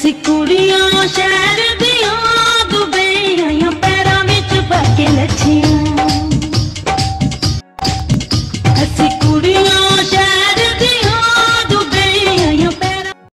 ऐसी कुड़ियाँ शहर दिया दुबे आया पैरों में छुपा के लच्छियाँ। ऐसी